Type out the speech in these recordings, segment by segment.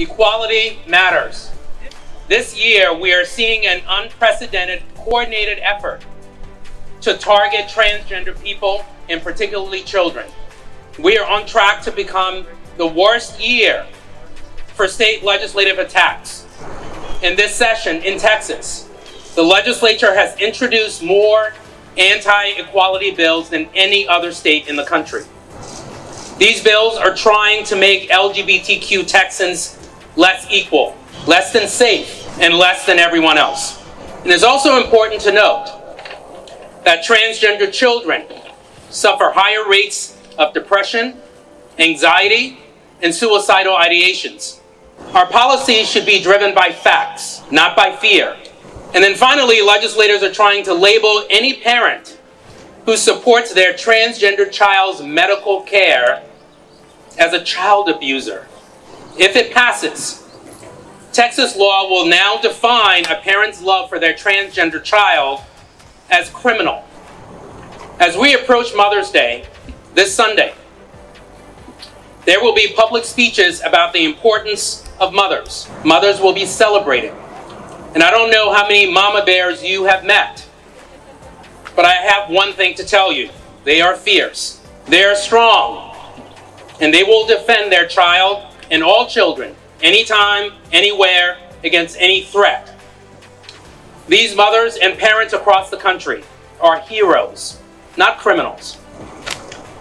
Equality matters. This year, we are seeing an unprecedented coordinated effort to target transgender people and particularly children. We are on track to become the worst year for state legislative attacks. In this session in Texas, the legislature has introduced more anti-equality bills than any other state in the country. These bills are trying to make LGBTQ Texans less equal, less than safe, and less than everyone else. And it's also important to note that transgender children suffer higher rates of depression, anxiety, and suicidal ideations. Our policies should be driven by facts, not by fear. And then finally, legislators are trying to label any parent who supports their transgender child's medical care as a child abuser. If it passes, Texas law will now define a parent's love for their transgender child as criminal. As we approach Mother's Day this Sunday, there will be public speeches about the importance of mothers. Mothers will be celebrated. And I don't know how many mama bears you have met, but I have one thing to tell you. They are fierce. They are strong. And they will defend their child and all children, anytime, anywhere, against any threat. These mothers and parents across the country are heroes, not criminals.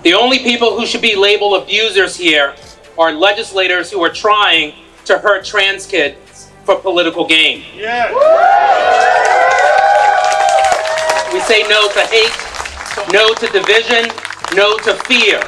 The only people who should be labeled abusers here are legislators who are trying to hurt trans kids for political gain. Yes. We say no to hate, no to division, no to fear.